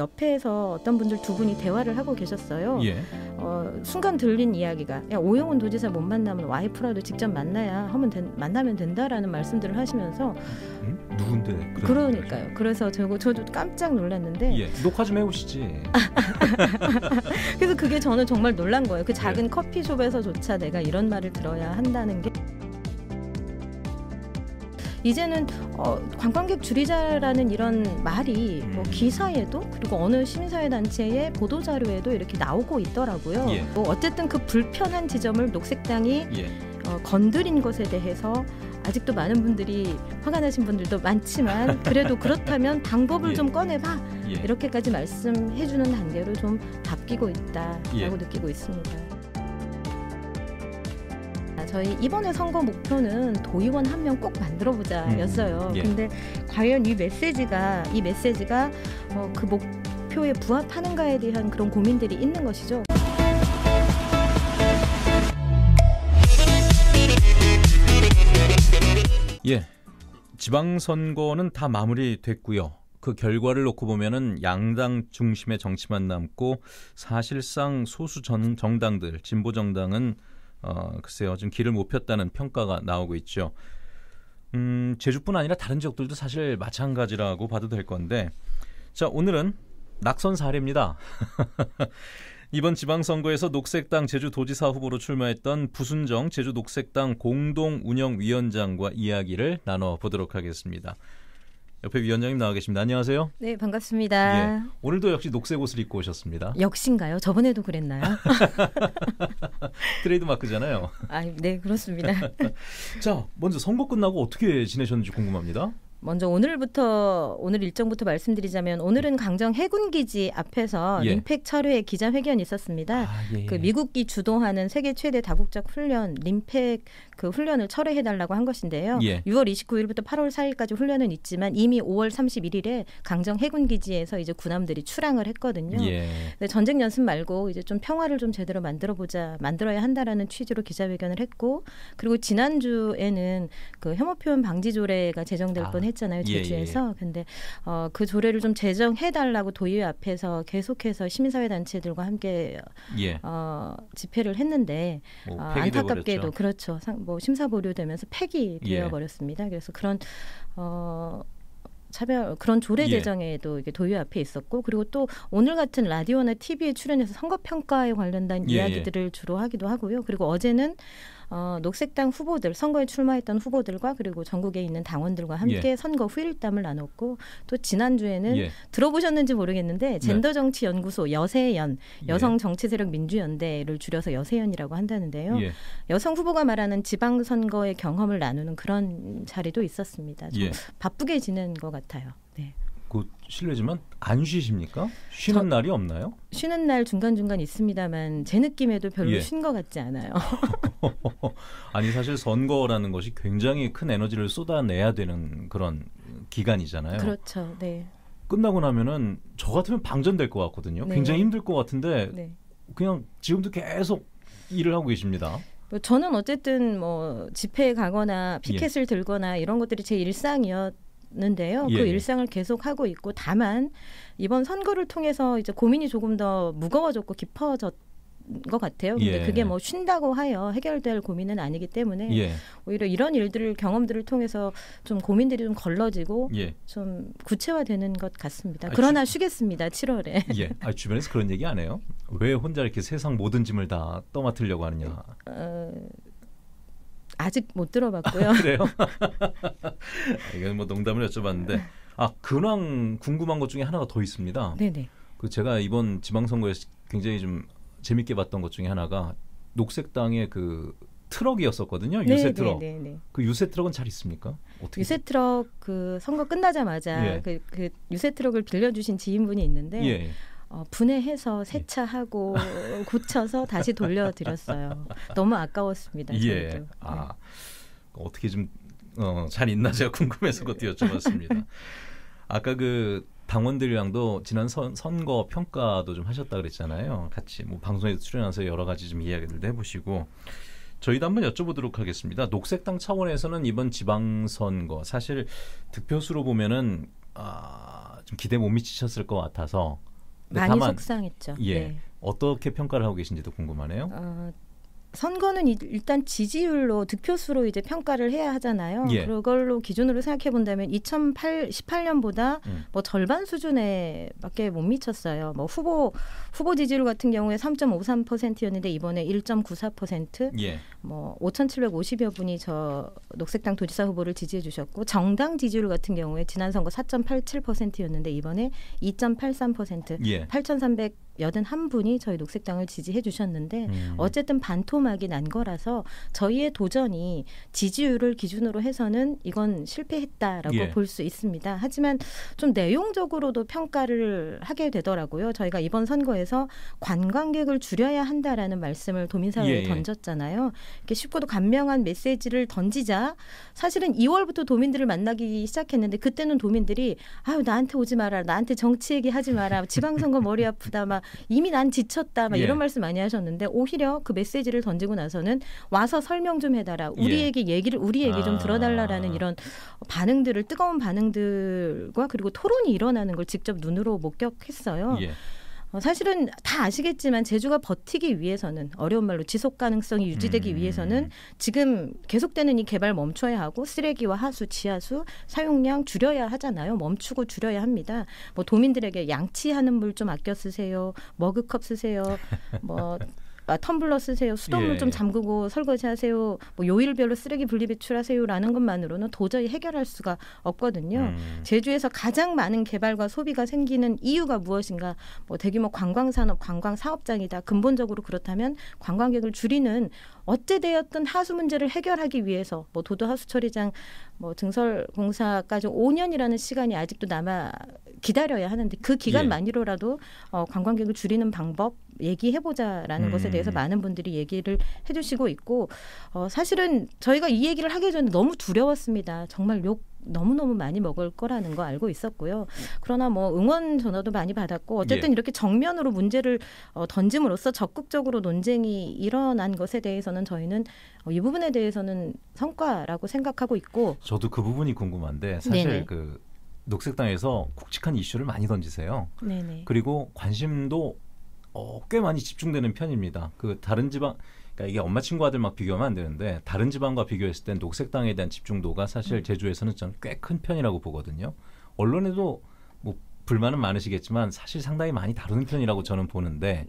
옆에서 어떤 분들 두 분이 대화를 하고 계셨어요. 예. 어, 순간 들린 이야기가 야, 오영훈 도지사 못 만나면 와이프라도 직접 만나야 하면 된, 만나면 된다라는 말씀들을 하시면서 음? 누군데? 그러니까요. 그래서 저거 저도 깜짝 놀랐는데 예. 녹화 좀 해오시지. 그래서 그게 저는 정말 놀란 거예요. 그 작은 예. 커피숍에서조차 내가 이런 말을 들어야 한다는 게 이제는 어, 관광객 줄이자라는 이런 말이 뭐 음. 기사에도 그리고 어느 시민사회 단체의 보도 자료에도 이렇게 나오고 있더라고요. 예. 뭐 어쨌든 그 불편한 지점을 녹색당이 예. 어, 건드린 것에 대해서 아직도 많은 분들이 화가 나신 분들도 많지만 그래도 그렇다면 방법을 예. 좀 꺼내봐 예. 이렇게까지 말씀해주는 단계로 좀 바뀌고 있다라고 예. 느끼고 있습니다. 아, 저희 이번에 선거 목표는 도의원 한 명 꼭 만들어보자였어요. 음, 예. 근데 과연 이 메시지가 이 메시지가 어, 그 목표에 부합하는가에 대한 그런 고민들이 있는 것이죠. 예. 지방선거는 다 마무리됐고요. 그 결과를 놓고 보면은 양당 중심의 정치만 남고 사실상 소수 정, 정당들 진보 정당은 어 글쎄요 좀 길을 못 폈다는 평가가 나오고 있죠. 음 제주뿐 아니라 다른 지역들도 사실 마찬가지라고 봐도 될 건데 자 오늘은 낙선 사례입니다. 이번 지방선거에서 녹색당 제주도지사 후보로 출마했던 부순정 제주녹색당 공동운영위원장과 이야기를 나눠보도록 하겠습니다. 옆에 위원장님 나와 계십니다. 안녕하세요. 네, 반갑습니다. 예, 오늘도 역시 녹색 옷을 입고 오셨습니다. 역신가요? 저번에도 그랬나요? 트레이드 마크잖아요. 아, 네, 그렇습니다. 자, 먼저 선거 끝나고 어떻게 지내셨는지 궁금합니다. 먼저 오늘부터 오늘 일정부터 말씀드리자면 오늘은 강정 해군 기지 앞에서 예. 림팩 철회 기자회견이 있었습니다. 아, 예. 그 미국이 주도하는 세계 최대 다국적 훈련 림팩 그 훈련을 철회해 달라고 한 것인데요. 예. 6월 29일부터 8월 4일까지 훈련은 있지만 이미 5월 31일에 강정 해군 기지에서 이제 군함들이 출항을 했거든요. 예. 네, 전쟁 연습 말고 이제 좀 평화를 좀 제대로 만들어 보자, 만들어야 한다라는 취지로 기자회견을 했고, 그리고 지난주에는 그 혐오 표현 방지 조례가 제정될 아, 뻔 했잖아요 예, 제주에서. 근데 어, 그 조례를 좀 제정해 달라고 도의회 앞에서 계속해서 시민사회 단체들과 함께 예. 어, 집회를 했는데 뭐 어, 안타깝게도. 그렇죠. 상, 뭐 심사 보류되면서 폐기되어 예. 버렸습니다. 그래서 그런 어 차별 그런 조례 예. 제정에도 이게 도의 앞에 있었고 그리고 또 오늘 같은 라디오나 TV에 출연해서 선거 평가에 관련된 예, 이야기들을 주로 하기도 하고요. 그리고 어제는 어, 녹색당 후보들 선거에 출마했던 후보들과 그리고 전국에 있는 당원들과 함께 선거 후일담을 나눴고 또 지난주에는 예. 들어보셨는지 모르겠는데 젠더 정치 연구소 여세연 예. 여성 정치 세력 민주연대를 줄여서 여세연이라고 한다는데요. 예. 여성 후보가 말하는 지방 선거의 경험을 나누는 그런 자리도 있었습니다. 좀 예. 바쁘게 지낸 것 같아요. 네. 그 실례지만 안 쉬십니까? 쉬는 저- 날이 없나요? 쉬는 날 중간 중간 있습니다만 제 느낌에도 별로 예. 쉰것 같지 않아요. 아니 사실 선거라는 것이 굉장히 큰 에너지를 쏟아내야 되는 그런 기간이잖아요. 그렇죠. 네. 끝나고 나면은 저 같으면 방전될 것 같거든요. 네. 굉장히 힘들 것 같은데 네. 그냥 지금도 계속 일을 하고 계십니다. 뭐 저는 어쨌든 뭐 집회에 가거나 예. 피켓을 들거나 이런 것들이 제 일상이었 는데요. 예, 그 예. 일상을 계속 하고 있고 다만 이번 선거를 통해서 이제 고민이 조금 더 무거워졌고 깊어졌 것 같아요. 근데 예. 그게 뭐 쉰다고 하여 해결될 고민은 아니기 때문에 예, 오히려 이런 일들을 경험들을 통해서 좀 고민들이 좀 걸러지고 예, 좀 구체화되는 것 같습니다. 아, 그러나 쉬겠습니다. 7월에. 예. 아, 주변에서 그런 얘기 안 해요? 왜 혼자 이렇게 세상 모든 짐을 다 떠맡으려고 하느냐? 어, 아직 못 들어봤고요. 그래요? 이건 뭐 농담을 여쭤봤는데 아 근황 궁금한 것 중에 하나가 더 있습니다. 네네. 그 제가 이번 지방선거에서 굉장히 좀 재밌게 봤던 것 중에 하나가 녹색당의 그 트럭이었었거든요. 유세 트럭. 네네네. 그 유세 트럭은 잘 있습니까? 어떻게? 유세 트럭 그 선거 끝나자마자 예. 그, 그 유세 트럭을 빌려주신 지인분이 있는데 예. 어, 분해해서 세차하고 고쳐서 다시 돌려드렸어요. 너무 아까웠습니다. 예. 저희도. 아 어떻게 좀 어, 잘 있나 제가 궁금해서 그것도 여쭤봤습니다. 아까 그 당원들이랑도 지난 선, 선거 평가도 좀 하셨다 그랬잖아요. 같이 뭐 방송에 출연해서 여러 가지 좀 이야기들도 해보시고 저희도 한번 여쭤보도록 하겠습니다. 녹색당 차원에서는 이번 지방선거 사실 득표수로 보면은 아, 좀 기대 못 미치셨을 것 같아서 많이 속상했죠. 예. 네. 어떻게 평가를 하고 계신지도 궁금하네요. 어, 선거는 일단 지지율로 득표수로 이제 평가를 해야 하잖아요. 예. 그걸로 기준으로 생각해 본다면 2018년보다 음. 뭐 절반 수준에밖에 못 미쳤어요. 뭐 후보 후보 지지율 같은 경우에 3.53%였는데 이번에 1.94%. 예. 뭐 5,750여 분이 저 녹색당 도지사 후보를 지지해 주셨고 정당 지지율 같은 경우에 지난 선거 4.87%였는데 이번에 2.83% 예. 8,300 여든 한 분이 저희 녹색당을 지지해 주셨는데 음. 어쨌든 반토막이 난 거라서 저희의 도전이 지지율을 기준으로 해서는 이건 실패했다라고 예. 볼수 있습니다. 하지만 좀 내용적으로도 평가를 하게 되더라고요. 저희가 이번 선거에서 관광객을 줄여야 한다라는 말씀을 도민사회에 예. 예. 던졌잖아요. 이렇게 쉽고도 간명한 메시지를 던지자 사실은 2월부터 도민들을 만나기 시작했는데 그때는 도민들이 아유 나한테 오지 마라 나한테 정치 얘기하지 마라 지방선거 머리 아프다 막 이미 난 지쳤다 막 예. 이런 말씀 많이 하셨는데 오히려 그 메시지를 던지고 나서는 와서 설명 좀 해달라 우리에게 예. 얘기를 우리 얘기 좀 아. 들어달라라는 이런 반응들을 뜨거운 반응들과 그리고 토론이 일어나는 걸 직접 눈으로 목격했어요. 예. 어, 사실은 다 아시겠지만 제주가 버티기 위해서는 어려운 말로 지속 가능성이 유지되기 음. 위해서는 지금 계속되는 이 개발 멈춰야 하고 쓰레기와 하수, 지하수 사용량 줄여야 하잖아요. 멈추고 줄여야 합니다. 뭐 도민들에게 양치하는 물 좀 아껴 쓰세요. 머그컵 쓰세요. 뭐 아, 텀블러 쓰세요. 수돗물 예. 좀 잠그고 설거지하세요. 뭐 요일별로 쓰레기 분리 배출하세요라는 것만으로는 도저히 해결할 수가 없거든요. 음. 제주에서 가장 많은 개발과 소비가 생기는 이유가 무엇인가? 뭐 대규모 관광 산업, 관광 사업장이다. 근본적으로 그렇다면 관광객을 줄이는 어찌 되었든 하수 문제를 해결하기 위해서 뭐 도도 하수 처리장 뭐 증설 공사까지 5년이라는 시간이 아직도 남아 기다려야 하는데 그 기간만으로라도 예. 어, 관광객을 줄이는 방법 얘기해보자라는 음. 것에 대해서 많은 분들이 얘기를 해주시고 있고 어, 사실은 저희가 이 얘기를 하기 전에 너무 두려웠습니다. 정말 욕 너무너무 많이 먹을 거라는 거 알고 있었고요. 그러나 뭐 응원 전화도 많이 받았고 어쨌든 예. 이렇게 정면으로 문제를 어, 던짐으로써 적극적으로 논쟁이 일어난 것에 대해서는 저희는 어, 이 부분에 대해서는 성과라고 생각하고 있고 저도 그 부분이 궁금한데 사실 네네. 그 녹색당에서 굵직한 이슈를 많이 던지세요. 네네. 그리고 관심도 어, 꽤 많이 집중되는 편입니다. 그 다른 지방 그러니까 이게 엄마 친구 아들 막 비교하면 안 되는데 다른 지방과 비교했을 땐 녹색당에 대한 집중도가 사실 음. 제주에서는 전꽤큰 편이라고 보거든요. 언론에도 뭐 불만은 많으시겠지만 사실 상당히 많이 다루는 편이라고 저는 보는데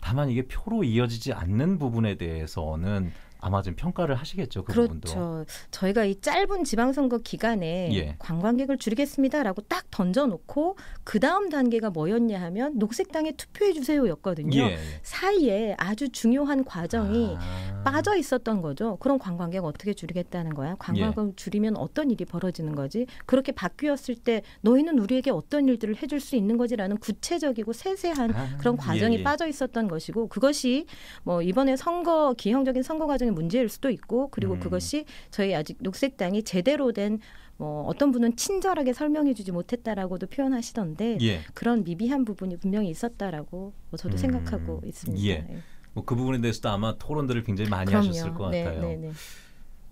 다만 이게 표로 이어지지 않는 부분에 대해서는 아마 좀 평가를 하시겠죠. 그 그렇죠. 부분도. 저희가 이 짧은 지방선거 기간에 예. 관광객을 줄이겠습니다라고 딱 던져놓고 그 다음 단계가 뭐였냐 하면 녹색당에 투표해 주세요였거든요. 예. 사이에 아주 중요한 과정이 아. 빠져 있었던 거죠. 그럼 관광객 어떻게 줄이겠다는 거야? 관광객 예. 줄이면 어떤 일이 벌어지는 거지? 그렇게 바뀌었을 때 너희는 우리에게 어떤 일들을 해줄 수 있는 거지라는 구체적이고 세세한 아. 그런 과정이 예, 예. 빠져 있었던 것이고 그것이 뭐 이번에 선거 기형적인 선거 과정 일정의 문제일 수도 있고 그리고 음. 그것이 저희 아직 녹색당이 제대로 된 뭐 어떤 분은 친절하게 설명해주지 못했다라고도 표현하시던데 예. 그런 미비한 부분이 분명히 있었다라고 뭐 저도 음. 생각하고 있습니다. 예. 네. 뭐그 부분에 대해서도 아마 토론들을 굉장히 많이 그럼요. 하셨을 것 네, 같아요. 네, 네.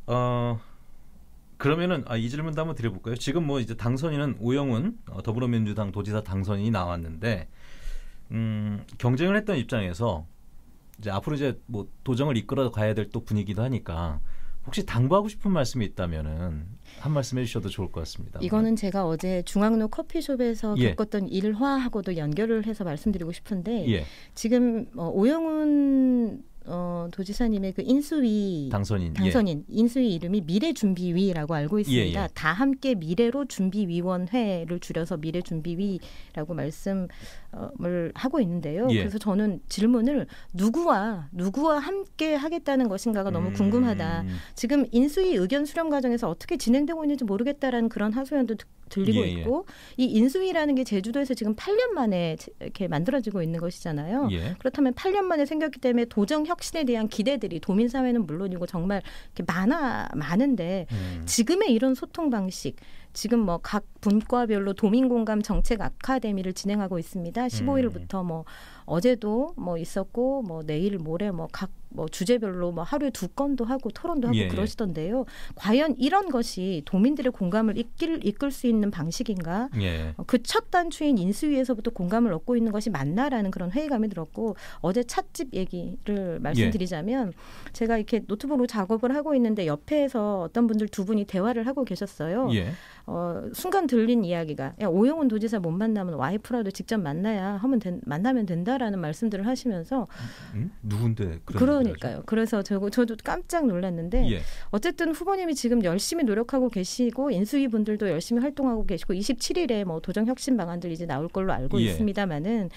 어. 그러면은 아, 이 질문도 한번 드려볼까요? 지금 뭐 이제 당선인은 오영훈 어, 더불어민주당 도지사 당선인이 나왔는데 음, 경쟁을 했던 입장에서 이제 앞으로 이제 뭐 도정을 이끌어 가야 될 또 분위기도 하니까 혹시 당부하고 싶은 말씀이 있다면은 한 말씀 해주셔도 좋을 것 같습니다. 이거는 제가 어제 중앙로 커피숍에서 예. 겪었던 일화하고도 연결을 해서 말씀드리고 싶은데 예. 지금 어, 오영훈 어, 도지사님의 그 인수위 당선인 당선인 예. 인수위 이름이 미래준비위라고 알고 있습니다. 예, 예. 다 함께 미래로 준비위원회를 줄여서 미래준비위라고 말씀 을 하고 있는데요. 예. 그래서 저는 질문을 누구와 누구와 함께 하겠다는 것인가가 너무 음. 궁금하다. 지금 인수위 의견 수렴 과정에서 어떻게 진행되고 있는지 모르겠다라는 그런 하소연도 들리고 예, 예. 있고 이 인수위라는 게 제주도에서 지금 8년 만에 이렇게 만들어지고 있는 것이잖아요. 예. 그렇다면 8년 만에 생겼기 때문에 도정 혁신에 대한 기대들이 도민 사회는 물론이고 정말 이렇게 많아 많은데 음. 지금의 이런 소통 방식 지금 뭐 각 분과별로 도민 공감 정책 아카데미를 진행하고 있습니다. 15일부터 음. 뭐 어제도 뭐 있었고 뭐 내일 모레 뭐 각 뭐 주제별로 뭐 하루에 두 건도 하고 토론도 하고 예. 그러시던데요. 과연 이런 것이 도민들의 공감을 이끌, 이끌 수 있는 방식인가? 예. 어, 그첫 단추인 인수위에서부터 공감을 얻고 있는 것이 맞나라는 그런 회의감이 들었고 어제 찻집 얘기를 말씀드리자면 예. 제가 이렇게 노트북으로 작업을 하고 있는데 옆에서 어떤 분들 두 분이 대화를 하고 계셨어요. 예. 어, 순간 들린 이야기가 야, 오영훈 도지사 못 만나면 와이프라도 직접 만나야 하면 된, 만나면 된다라는 말씀들을 하시면서 음? 누군데 그 러니까요. 그래서 저, 저도 깜짝 놀랐는데 예. 어쨌든 후보님이 지금 열심히 노력하고 계시고 인수위 분들도 열심히 활동하고 계시고 27일에 뭐 도정 혁신 방안들 이제 나올 걸로 알고 예. 있습니다만은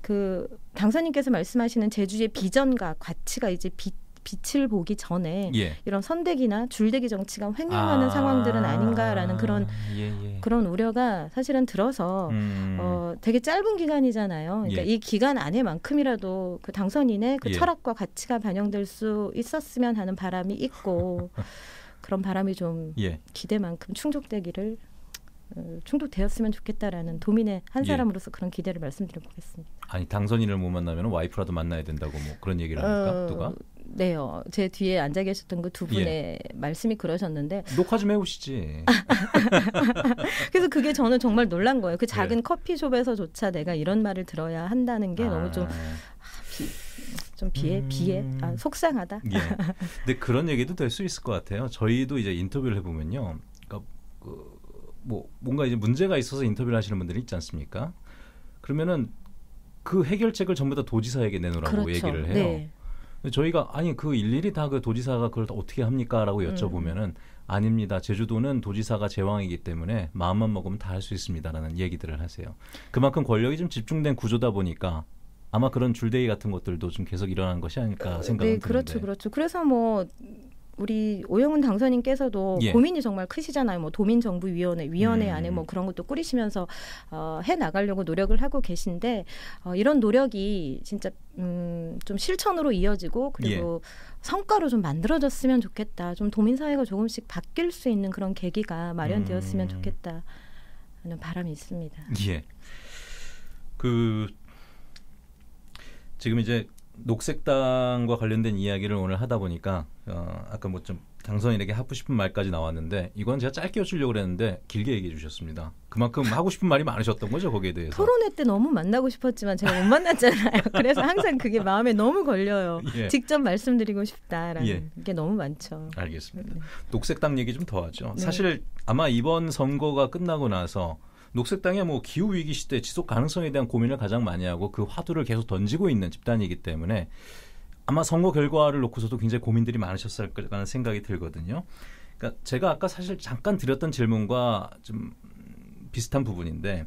그 당선인께서 말씀하시는 제주의 비전과 가치가 이제 빛 빛을 보기 전에 예. 이런 선대기나 줄대기 정치가 횡행하는 아, 상황들은 아닌가라는 그런 예, 예. 그런 우려가 사실은 들어서 음. 어, 되게 짧은 기간이잖아요. 그러니까 예. 이 기간 안에만큼이라도 그 당선인의 그 예. 철학과 가치가 반영될 수 있었으면 하는 바람이 있고 그런 바람이 좀 예. 기대만큼 충족되기를 어, 충족되었으면 좋겠다라는 도민의 한 사람으로서 그런 기대를 말씀드려 보겠습니다. 아니 당선인을 못 만나면 와이프라도 만나야 된다고 뭐 그런 얘기를 합니까? 어, 누가? 네요. 제 뒤에 앉아 계셨던 그 두 분의 예. 말씀이 그러셨는데 녹화 좀 해오시지. 그래서 그게 저는 정말 놀란 거예요. 그 작은 예. 커피숍에서조차 내가 이런 말을 들어야 한다는 게 아. 너무 좀 아, 비, 좀 비해 음... 비해 아, 속상하다. 예. 근데 그런 얘기도 될 수 있을 것 같아요. 저희도 이제 인터뷰를 해보면요. 그러니까 그, 뭐 뭔가 이제 문제가 있어서 인터뷰를 하시는 분들이 있지 않습니까? 그러면은 그 해결책을 전부 다 도지사에게 내놓으라고 그렇죠. 얘기를 해요. 네. 저희가 아니 그 일일이 다 그 도지사가 그걸 어떻게 합니까라고 여쭤보면은 음. 아닙니다. 제주도는 도지사가 제왕이기 때문에 마음만 먹으면 다 할 수 있습니다라는 얘기들을 하세요. 그만큼 권력이 좀 집중된 구조다 보니까 아마 그런 줄대기 같은 것들도 좀 계속 일어나는 것이 아닐까 생각은 네, 그렇죠, 드는데. 그렇죠. 그래서 뭐 우리 오영훈 당선인께서도 예. 고민이 정말 크시잖아요. 뭐 도민 정부 위원회 위원회 음. 안에 뭐 그런 것도 꾸리시면서 어, 해 나가려고 노력을 하고 계신데 어, 이런 노력이 진짜 음, 좀 실천으로 이어지고 그리고 예. 성과로 좀 만들어졌으면 좋겠다. 좀 도민 사회가 조금씩 바뀔 수 있는 그런 계기가 마련되었으면 음. 좋겠다. 하는 바람이 있습니다. 예. 그 지금 이제 녹색당과 관련된 이야기를 오늘 하다 보니까 어, 아까 뭐 좀 당선인에게 하고 싶은 말까지 나왔는데 이건 제가 짧게 여쭈려고 그랬는데 길게 얘기해 주셨습니다. 그만큼 하고 싶은 말이 많으셨던 거죠 거기에 대해서. 토론회 때 너무 만나고 싶었지만 제가 못 만났잖아요. 그래서 항상 그게 마음에 너무 걸려요. 예. 직접 말씀드리고 싶다라는 예. 게 너무 많죠. 알겠습니다. 네. 녹색당 얘기 좀 더 하죠. 네. 사실 아마 이번 선거가 끝나고 나서 녹색당의 뭐 기후 위기 시대 지속 가능성에 대한 고민을 가장 많이 하고 그 화두를 계속 던지고 있는 집단이기 때문에 아마 선거 결과를 놓고서도 굉장히 고민들이 많으셨을 거라는 생각이 들거든요. 그러니까 제가 아까 사실 잠깐 드렸던 질문과 좀 비슷한 부분인데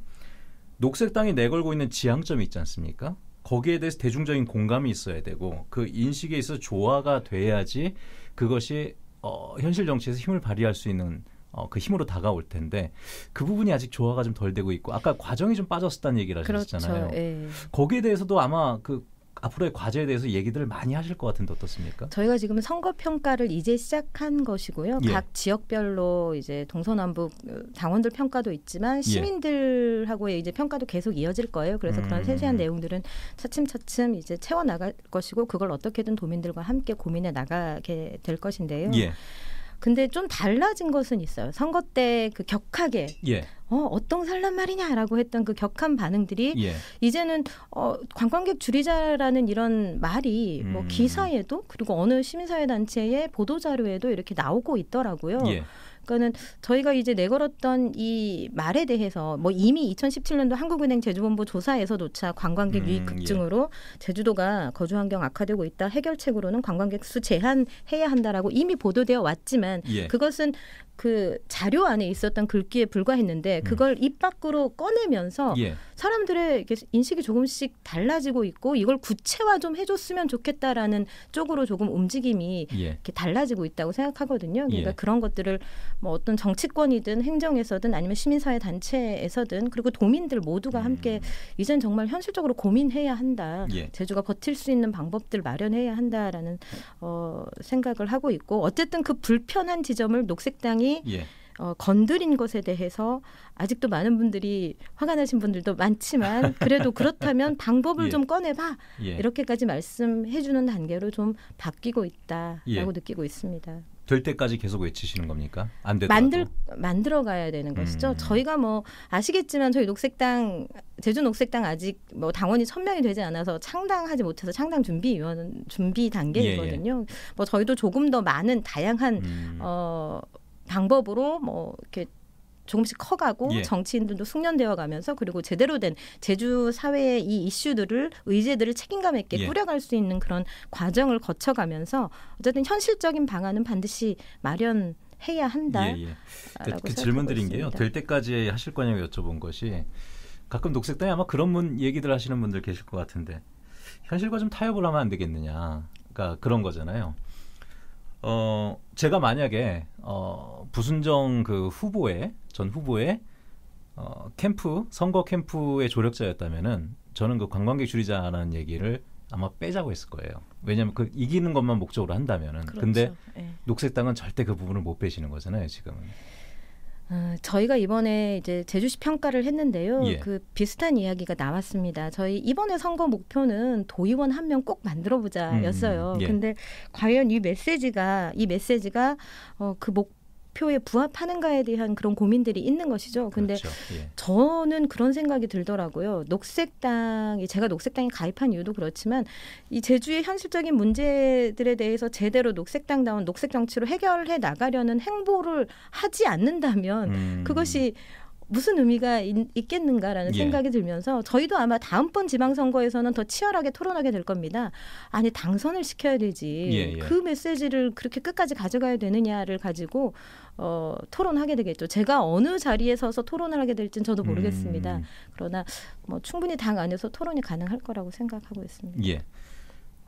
녹색당이 내걸고 있는 지향점이 있지 않습니까? 거기에 대해서 대중적인 공감이 있어야 되고 그 인식에 있어서 조화가 돼야지 그것이 어, 현실 정치에서 힘을 발휘할 수 있는 어, 그 힘으로 다가올 텐데 그 부분이 아직 조화가 좀 덜 되고 있고 아까 과정이 좀 빠졌었다는 얘기를 하셨잖아요. 그렇죠. 예. 거기에 대해서도 아마 그 앞으로의 과제에 대해서 얘기들을 많이 하실 것 같은데 어떻습니까? 저희가 지금 선거 평가를 이제 시작한 것이고요. 예. 각 지역별로 이제 동서남북 당원들 평가도 있지만 예. 시민들하고의 이제 평가도 계속 이어질 거예요. 그래서 음. 그런 세세한 내용들은 차츰차츰 이제 채워 나갈 것이고 그걸 어떻게든 도민들과 함께 고민해 나가게 될 것인데요. 예. 근데 좀 달라진 것은 있어요. 선거 때 그 격하게 예. 어, 어떤 살란 말이냐라고 했던 그 격한 반응들이 예. 이제는 어, 관광객 줄이자라는 이런 말이 뭐 음. 뭐 기사에도 그리고 어느 시민사회 단체의 보도 자료에도 이렇게 나오고 있더라고요. 예. 그러니까는 저희가 이제 내걸었던 이 말에 대해서 뭐 이미 2017년도 한국은행 제주본부 조사에서조차 관광객 유입 음, 급증으로 예. 제주도가 거주 환경 악화되고 있다. 해결책으로는 관광객 수 제한해야 한다라고 이미 보도되어 왔지만 예. 그것은 그 자료 안에 있었던 글귀에 불과했는데 음. 그걸 음. 입 밖으로 꺼내면서 예. 사람들의 인식이 조금씩 달라지고 있고 이걸 구체화 좀 해줬으면 좋겠다라는 쪽으로 조금 움직임이 예. 이렇게 달라지고 있다고 생각하거든요. 그러니까 예. 그런 것들을 뭐 어떤 정치권이든 행정에서든 아니면 시민사회 단체에서든 그리고 도민들 모두가 음. 함께 이젠 정말 현실적으로 고민해야 한다. 예. 제주가 버틸 수 있는 방법들 마련해야 한다라는 어, 생각을 하고 있고 어쨌든 그 불편한 지점을 녹색당이 예. 어, 건드린 것에 대해서 아직도 많은 분들이 화가 나신 분들도 많지만 그래도 그렇다면 방법을 예. 좀 꺼내봐 예. 이렇게까지 말씀해주는 단계로 좀 바뀌고 있다라고 예. 느끼고 있습니다. 될 때까지 계속 외치시는 겁니까? 안 되더라도 만들 만들어 가야 되는 것이죠. 음. 저희가 뭐 아시겠지만 저희 녹색당 제주 녹색당 아직 뭐 당원이 천 명이 되지 않아서 창당하지 못해서 창당 준비 위원 준비 단계이거든요. 예, 예. 뭐 저희도 조금 더 많은 다양한 음. 어 방법으로 뭐 이렇게 조금씩 커가고 예. 정치인들도 숙련되어 가면서 그리고 제대로 된 제주 사회의 이 이슈들을 의제들을 책임감 있게 예. 꾸려갈 수 있는 그런 과정을 거쳐가면서 어쨌든 현실적인 방안은 반드시 마련. 해야 한다. 예, 예. 그, 그 질문 드린 게요. 될 때까지 하실 거냐고 여쭤본 것이 가끔 녹색당에 아마 그런 분 얘기들 하시는 분들 계실 것 같은데 현실과 좀 타협을 하면 안 되겠느냐. 그러니까 그런 거잖아요. 어, 제가 만약에 어, 부순정 그 후보의 전 후보의 어, 캠프 선거 캠프의 조력자였다면은 저는 그 관광객 줄이자는 얘기를 아마 빼자고 했을 거예요. 왜냐하면 그 이기는 것만 목적으로 한다면은. 그렇죠. 근데 네. 녹색당은 절대 그 부분을 못 빼시는 거잖아요. 지금은. 어, 저희가 이번에 이제 제주시 평가를 했는데요. 예. 그 비슷한 이야기가 나왔습니다. 저희 이번에 선거 목표는 도의원 한 명 꼭 만들어 보자였어요. 음, 예. 근데 과연 이 메시지가 이 메시지가 어, 그 목 표에 부합하는가에 대한 그런 고민들이 있는 것이죠. 근데 그렇죠. 예. 저는 그런 생각이 들더라고요. 녹색당이 제가 녹색당에 가입한 이유도 그렇지만 이 제주의 현실적인 문제들에 대해서 제대로 녹색당다운 녹색 정치로 해결해 나가려는 행보를 하지 않는다면 음. 그것이 무슨 의미가 있, 겠는가라는 예. 생각이 들면서 저희도 아마 다음번 지방선거에서는 더 치열하게 토론하게 될 겁니다. 아니 당선을 시켜야 되지 예, 예. 그 메시지를 그렇게 끝까지 가져가야 되느냐를 가지고 어, 토론하게 되겠죠. 제가 어느 자리에 서서 토론을 하게 될지는 저도 모르겠습니다. 음. 그러나 뭐 충분히 당 안에서 토론이 가능할 거라고 생각하고 있습니다. 예.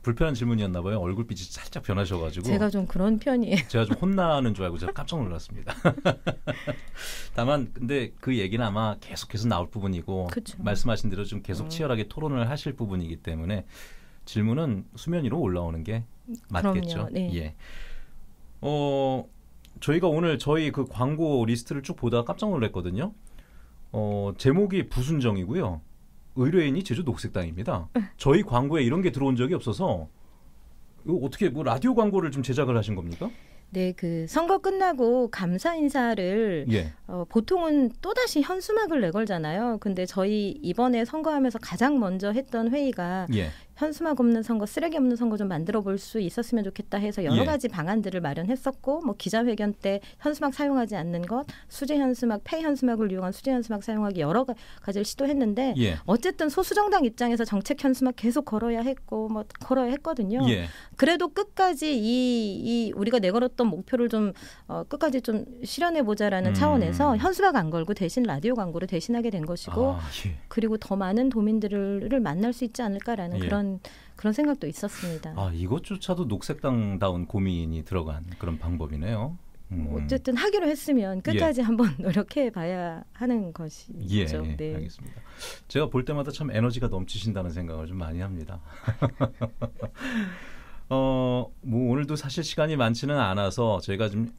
불편한 질문이었나 봐요. 얼굴빛이 살짝 변하셔가지고 제가 좀 그런 편이에요. 제가 좀 혼나는 줄 알고 제가 깜짝 놀랐습니다. 다만 근데 그 얘기는 아마 계속해서 나올 부분이고 그쵸. 말씀하신 대로 좀 계속 음. 치열하게 토론을 하실 부분이기 때문에 질문은 수면 위로 올라오는 게 맞겠죠. 네. 예. 어 저희가 오늘 저희 그 광고 리스트를 쭉 보다가 깜짝 놀랐거든요. 어 제목이 부순정이고요. 의뢰인이 제주 녹색당입니다. 저희 광고에 이런 게 들어온 적이 없어서 어떻게 뭐 라디오 광고를 좀 제작을 하신 겁니까? 네, 그 선거 끝나고 감사 인사를 예. 어, 보통은 또 다시 현수막을 내걸잖아요. 근데 저희 이번에 선거하면서 가장 먼저 했던 회의가 예. 현수막 없는 선거, 쓰레기 없는 선거 좀 만들어 볼 수 있었으면 좋겠다 해서 여러 예. 가지 방안들을 마련했었고, 뭐 기자회견 때 현수막 사용하지 않는 것, 수제 현수막, 폐 현수막을 이용한 수제 현수막 사용하기 여러 가지를 시도했는데, 예. 어쨌든 소수 정당 입장에서 정책 현수막 계속 걸어야 했고, 뭐 걸어야 했거든요. 예. 그래도 끝까지 이, 이 우리가 내걸었던 목표를 좀 어, 끝까지 좀 실현해 보자라는 음. 차원에서 현수막 안 걸고 대신 라디오 광고를 대신하게 된 것이고, 아, 예. 그리고 더 많은 도민들을 만날 수 있지 않을까라는 예. 그런 그런 그런 생각도 있었습니다. 아 이것조차도 녹색당다운 고민이 들어간 그런 방법이네요. 음. 어쨌든 하기로 했으면 끝까지 예. 한번 노력해 봐야 하는 것이죠. 예, 네. 알겠습니다. 제가 볼 때마다 참 에너지가 넘치신다는 생각을 좀 많이 합니다. 어, 뭐 오늘도 사실 시간이 많지는 않아서 저희가 좀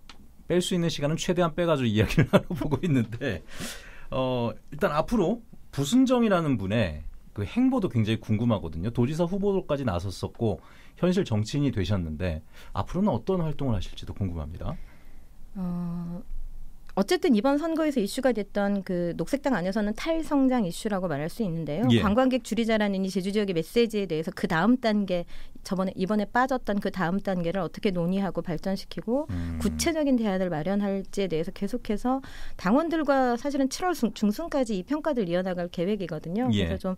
뺄 수 있는 시간은 최대한 빼가지고 이야기를 나눠보고 있는데 어, 일단 앞으로 부순정이라는 분의 그 행보도 굉장히 궁금하거든요. 도지사 후보로까지 나섰었고 현실 정치인이 되셨는데 앞으로는 어떤 활동을 하실지도 궁금합니다. 어, 어쨌든 이번 선거에서 이슈가 됐던 그 녹색당 안에서는 탈성장 이슈라고 말할 수 있는데요. 예. 관광객 줄이자라는 이 제주 지역의 메시지에 대해서 그 다음 단계 저번에 이번에 빠졌던 그 다음 단계를 어떻게 논의하고 발전시키고 음. 구체적인 대안을 마련할지에 대해서 계속해서 당원들과 사실은 7월 중순까지 이 평가들 이어나갈 계획이거든요. 예. 그래서 좀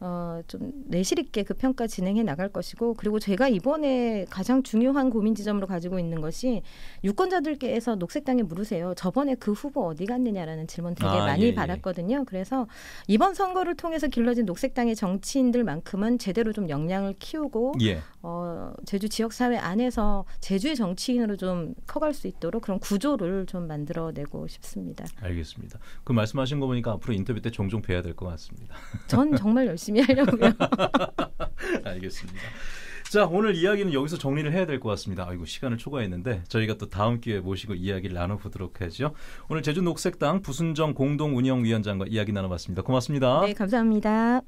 어, 좀 내실 있게 그 평가 진행해 나갈 것이고 그리고 제가 이번에 가장 중요한 고민 지점으로 가지고 있는 것이 유권자들께서 녹색당에 물으세요. 저번에 그 후보 어디 갔느냐라는 질문 되게 아, 많이 예, 예. 받았거든요. 예. 그래서 이번 선거를 통해서 길러진 녹색당의 정치인들만큼은 제대로 좀 역량을 키우고 예. 어, 제주 지역 사회 안에서 제주의 정치인으로 좀 커갈 수 있도록 그런 구조를 좀 만들어내고 싶습니다. 알겠습니다. 그 말씀하신 거 보니까 앞으로 인터뷰 때 종종 뵈야 될 것 같습니다. 전 정말 열심히 열심히 하려고요. 알겠습니다. 자, 오늘 이야기는 여기서 정리를 해야 될 것 같습니다. 아이고, 시간을 초과했는데 저희가 또 다음 기회에 모시고 이야기를 나눠보도록 하죠. 오늘 제주 녹색당 부순정 공동운영위원장과 이야기 나눠봤습니다. 고맙습니다. 네, 감사합니다.